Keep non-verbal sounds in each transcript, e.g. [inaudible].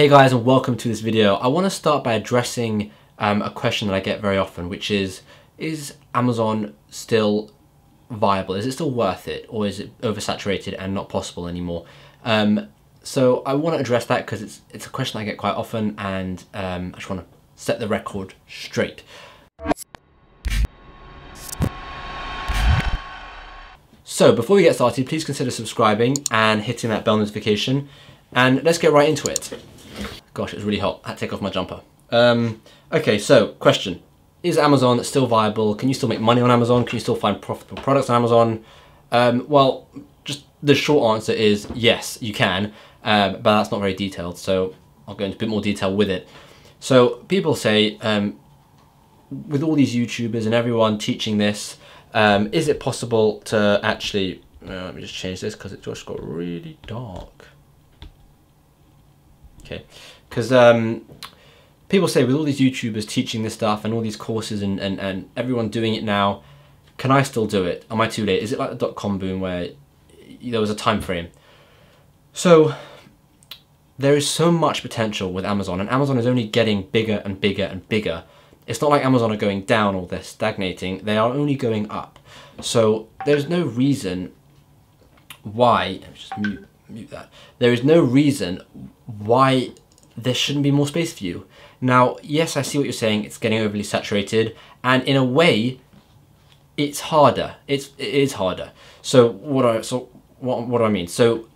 Hey guys and welcome to this video. I want to start by addressing um, a question that I get very often which is, is Amazon still viable? Is it still worth it or is it oversaturated and not possible anymore? Um, so I want to address that because it's, it's a question I get quite often and um, I just want to set the record straight. So before we get started, please consider subscribing and hitting that bell notification and let's get right into it. Gosh, it's really hot. I had to take off my jumper. Um, okay, so question. Is Amazon still viable? Can you still make money on Amazon? Can you still find profitable products on Amazon? Um, well, just the short answer is yes, you can, um, but that's not very detailed, so I'll go into a bit more detail with it. So people say, um, with all these YouTubers and everyone teaching this, um, is it possible to actually, uh, let me just change this because it just got really dark. Okay, because um, people say with all these YouTubers teaching this stuff and all these courses and, and, and everyone doing it now, can I still do it? Am I too late? Is it like the dot com boom where there was a time frame? So there is so much potential with Amazon, and Amazon is only getting bigger and bigger and bigger. It's not like Amazon are going down or they're stagnating, they are only going up. So there's no reason why, just mute, mute that. There is no reason why there shouldn't be more space for you. Now, yes, I see what you're saying. It's getting overly saturated, and in a way, it's harder. It's it is harder. So what I so what what do I mean? So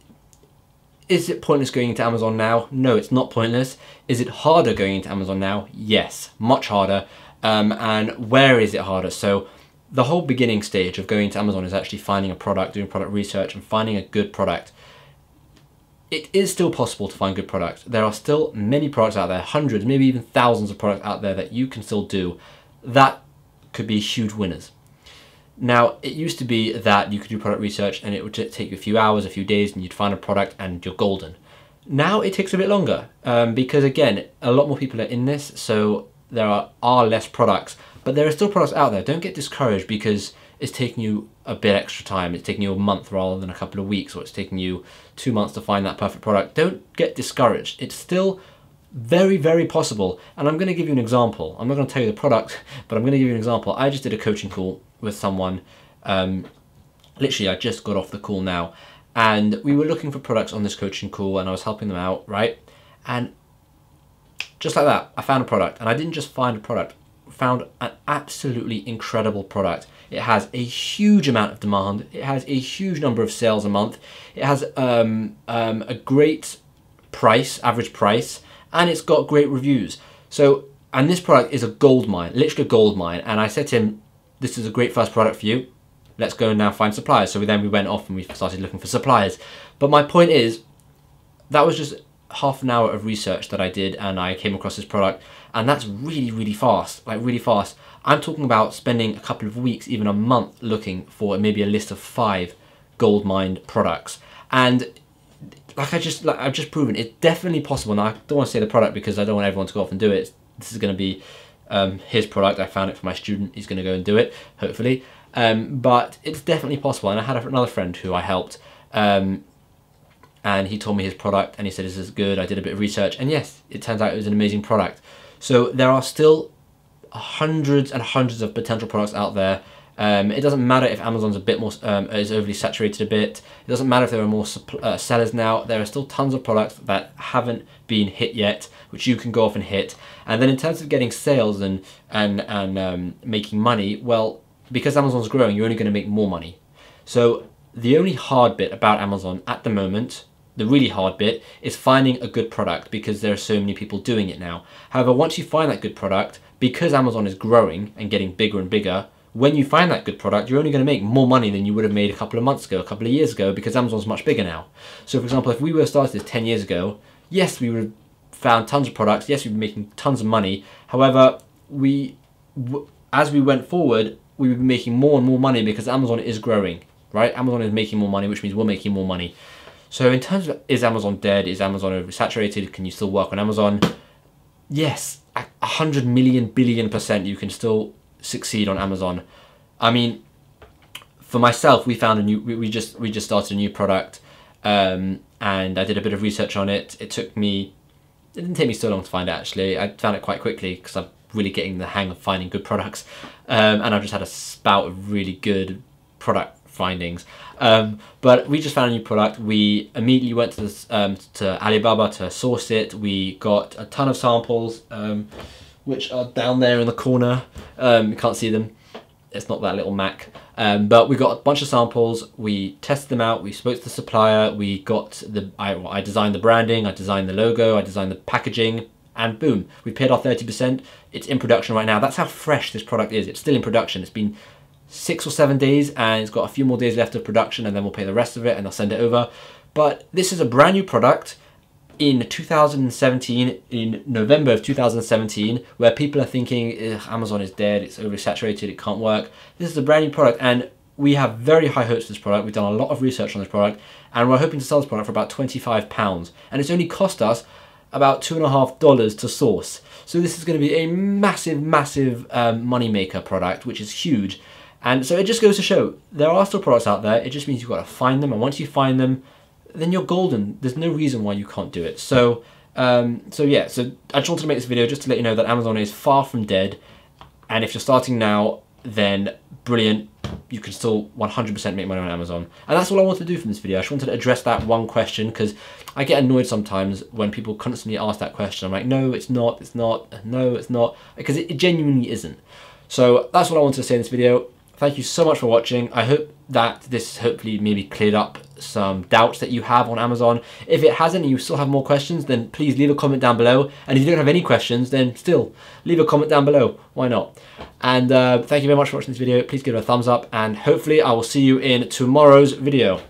is it pointless going into Amazon now? No, it's not pointless. Is it harder going into Amazon now? Yes, much harder. Um, and where is it harder? So the whole beginning stage of going to Amazon is actually finding a product, doing product research, and finding a good product it is still possible to find good products. There are still many products out there, hundreds, maybe even thousands of products out there that you can still do that could be huge winners. Now, it used to be that you could do product research and it would take you a few hours, a few days, and you'd find a product and you're golden. Now it takes a bit longer um, because, again, a lot more people are in this, so there are, are less products, but there are still products out there. Don't get discouraged because it's taking you a bit extra time. It's taking you a month rather than a couple of weeks, or it's taking you two months to find that perfect product. Don't get discouraged. It's still very, very possible. And I'm going to give you an example. I'm not going to tell you the product, [laughs] but I'm going to give you an example. I just did a coaching call with someone. Um, literally, I just got off the call now. And we were looking for products on this coaching call, and I was helping them out, right? And just like that, I found a product. And I didn't just find a product, found an absolutely incredible product. It has a huge amount of demand. It has a huge number of sales a month. It has um, um, a great price, average price, and it's got great reviews. So, and this product is a gold mine, literally a gold mine. And I said to him, this is a great first product for you. Let's go and now find suppliers. So we, then we went off and we started looking for suppliers. But my point is, that was just half an hour of research that I did and I came across this product and that's really really fast like really fast. I'm talking about spending a couple of weeks even a month looking for maybe a list of five gold mine products. And like I just like I've just proven it's definitely possible. Now I don't want to say the product because I don't want everyone to go off and do it. This is going to be um, his product. I found it for my student. He's going to go and do it hopefully. Um, but it's definitely possible. And I had another friend who I helped um, and he told me his product and he said this is good. I did a bit of research. And yes, it turns out it was an amazing product. So there are still hundreds and hundreds of potential products out there. Um, it doesn't matter if Amazon's a bit more um, is overly saturated a bit. It doesn't matter if there are more uh, sellers now. There are still tons of products that haven't been hit yet, which you can go off and hit. And then in terms of getting sales and and and um, making money, well, because Amazon's growing, you're only going to make more money. So the only hard bit about Amazon at the moment the really hard bit is finding a good product because there are so many people doing it now. However, once you find that good product, because Amazon is growing and getting bigger and bigger, when you find that good product, you're only going to make more money than you would have made a couple of months ago, a couple of years ago, because Amazon's much bigger now. So, for example, if we were started this 10 years ago, yes, we would have found tons of products, yes, we'd be making tons of money. However, we, as we went forward, we would be making more and more money because Amazon is growing, right? Amazon is making more money, which means we're making more money. So in terms of is Amazon dead? Is Amazon oversaturated? Can you still work on Amazon? Yes, a hundred million billion percent you can still succeed on Amazon. I mean, for myself, we found a new. We just we just started a new product, um, and I did a bit of research on it. It took me It didn't take me so long to find it actually. I found it quite quickly because I'm really getting the hang of finding good products, um, and I've just had a spout of really good product findings. Um, but we just found a new product. We immediately went to this, um, to Alibaba to source it. We got a ton of samples, um, which are down there in the corner. Um, you can't see them. It's not that little Mac. Um, but we got a bunch of samples. We tested them out. We spoke to the supplier. We got the. I, I designed the branding. I designed the logo. I designed the packaging. And boom, we paid our 30%. It's in production right now. That's how fresh this product is. It's still in production. It's been six or seven days and it's got a few more days left of production and then we'll pay the rest of it and I'll send it over. But this is a brand new product in 2017, in November of 2017, where people are thinking Amazon is dead, it's oversaturated, it can't work. This is a brand new product and we have very high hopes for this product. We've done a lot of research on this product and we're hoping to sell this product for about £25. And it's only cost us about two and a half dollars to source. So this is going to be a massive, massive um, moneymaker product, which is huge. And so it just goes to show there are still products out there. It just means you've got to find them, and once you find them, then you're golden. There's no reason why you can't do it. So, um, so yeah. So I just wanted to make this video just to let you know that Amazon is far from dead, and if you're starting now, then brilliant. You can still 100% make money on Amazon. And that's all I wanted to do from this video. I just wanted to address that one question because I get annoyed sometimes when people constantly ask that question. I'm like, no, it's not, it's not, no, it's not, because it, it genuinely isn't. So that's what I wanted to say in this video. Thank you so much for watching. I hope that this hopefully maybe cleared up some doubts that you have on Amazon. If it hasn't and you still have more questions, then please leave a comment down below. And if you don't have any questions, then still leave a comment down below. Why not? And uh, thank you very much for watching this video. Please give it a thumbs up and hopefully I will see you in tomorrow's video.